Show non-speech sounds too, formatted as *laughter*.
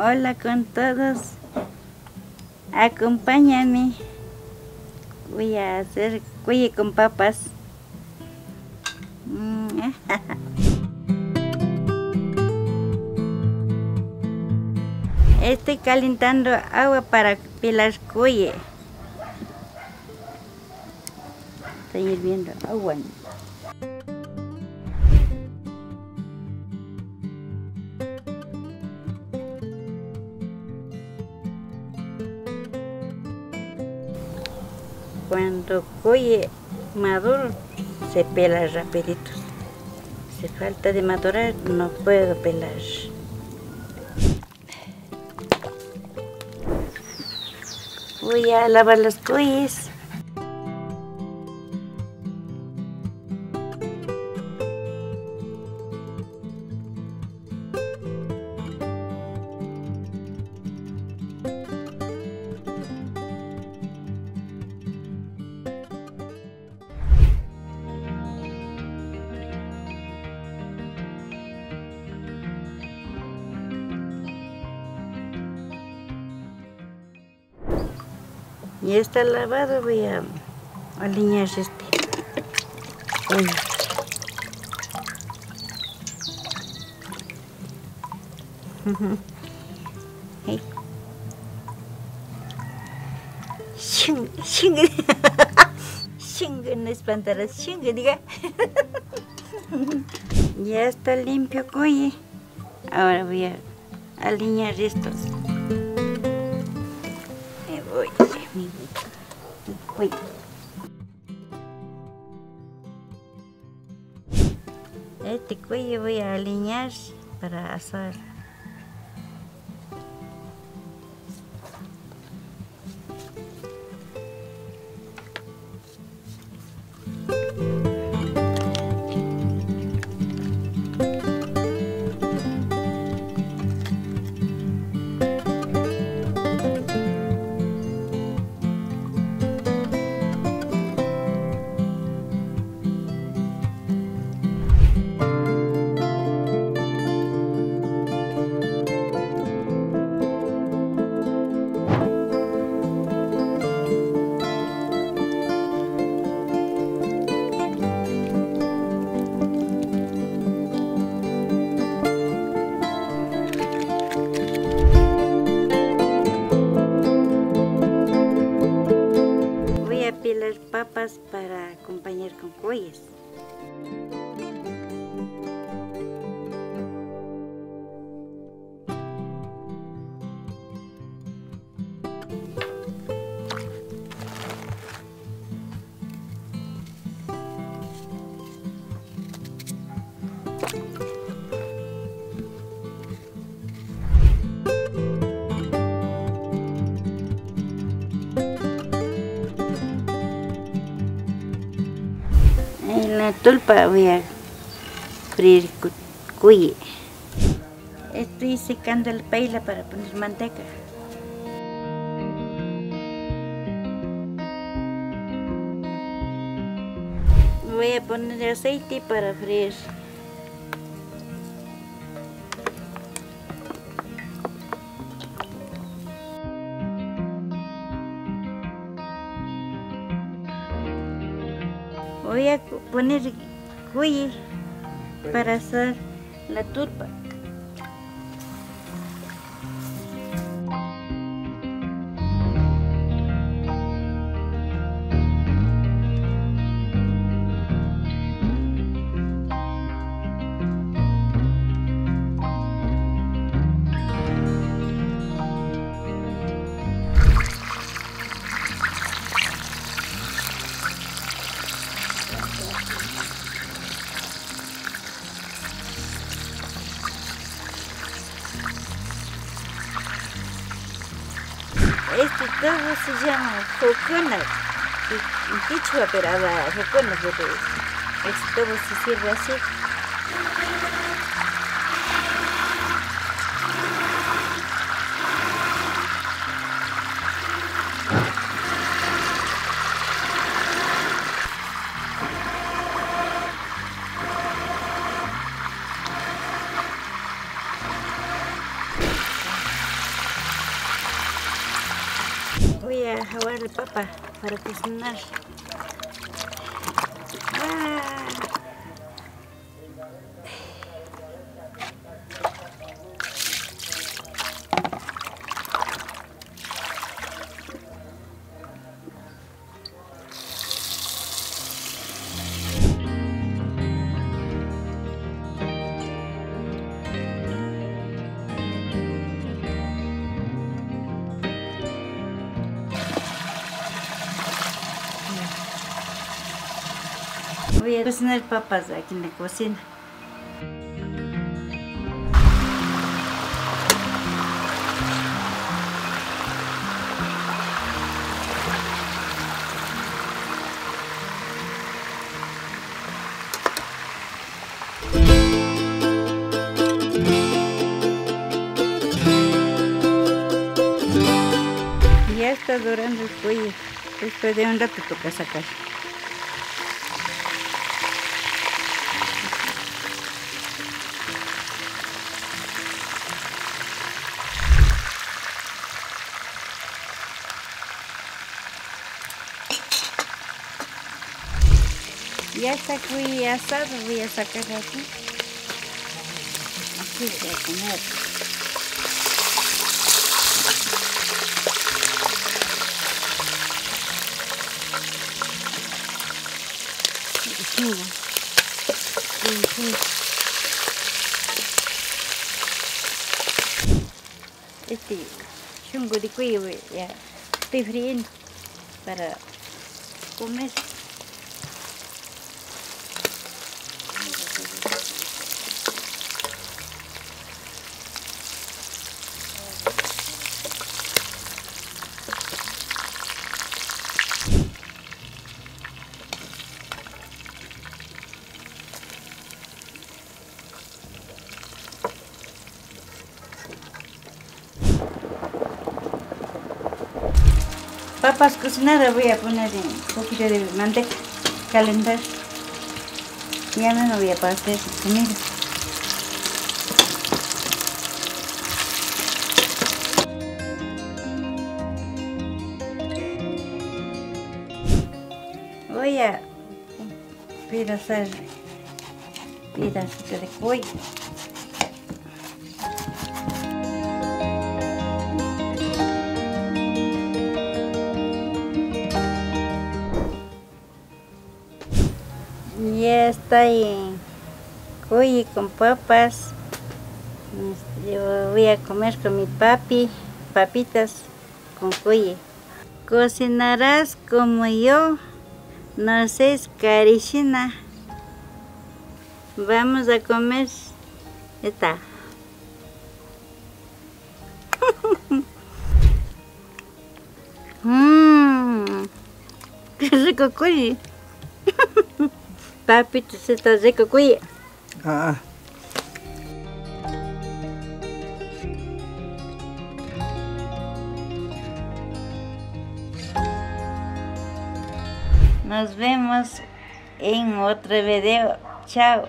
Hola con todos. Acompáñame. Voy a hacer cuello con papas. Mm, Estoy calentando agua para pelar cuello. Está hirviendo agua. Cuando coye maduro se pela rapidito. Si falta de madurar no puedo pelar. Voy a lavar los cuyes. Ya está lavado, voy a alinear este. Uy. *laughs* Shing, shing. Shing, *laughs* no espantarás, shing, diga. *laughs* ya está limpio, coye. Ahora voy a alinear estos. Este cuello voy a alinear para asar. Para acompañar con cuellos. Tulpa voy a freír cu- cuy. Estoy secando el paila para poner manteca. Voy a poner aceite para freír. Voy a poner cuy para hacer la tulpa. Este todo se llama coconut. En quichua, pero pero este se sirve así. Jalar el papa para cocinar. Voy a cocinar papas aquí en la cocina. Ya está dorando el pollo. Después de un rato toca sacar. Ya está aquí asado, voy a sacar aquí. Aquí voy a comer. Chungo. Sí, sí. Este chungo de cuello ya estoy friendo para comer. Papas cocinadas voy a poner un poquito de manteca, calentar. Ya no voy a pasar comida. Voy a pedazar pedacito de cuello. Ya está en cuy con papas. Yo voy a comer con mi papi, papitas con cuy. Cocinarás como yo, no seas caricina. Vamos a comer. Está. Mmm, *laughs* qué rico cuy. Papito, se está rico cuy. Ah, Nos vemos en otro video. Chao.